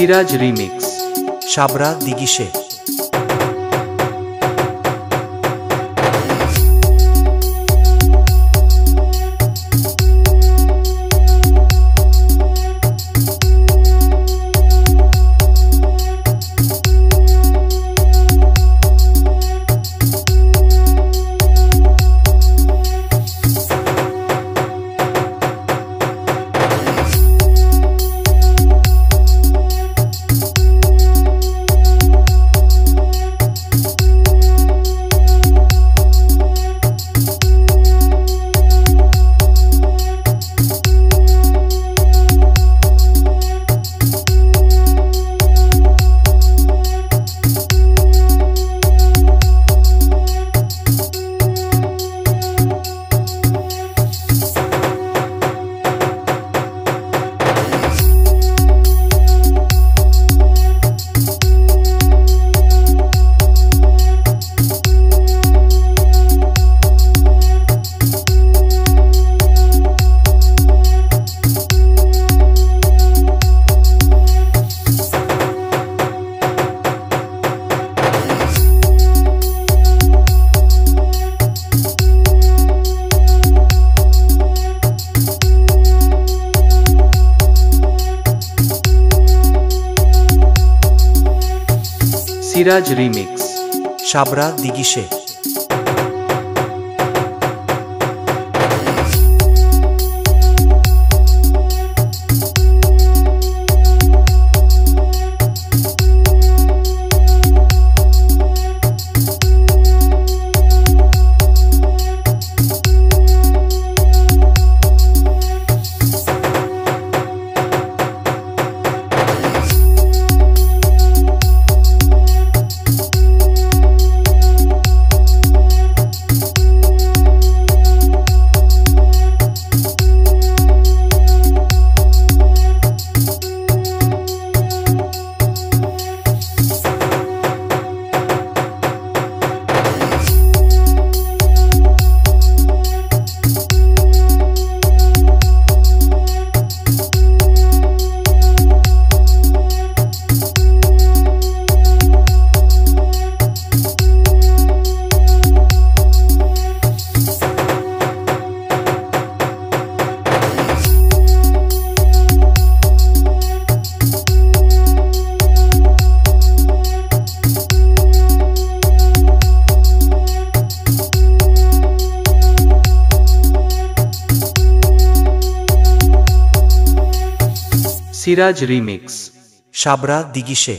Siraj remix. সাবরা দিগিসে Siraj remix. সাবরা দিগিসে সিরাজ রিমিক্স। সাবরা দিগিসে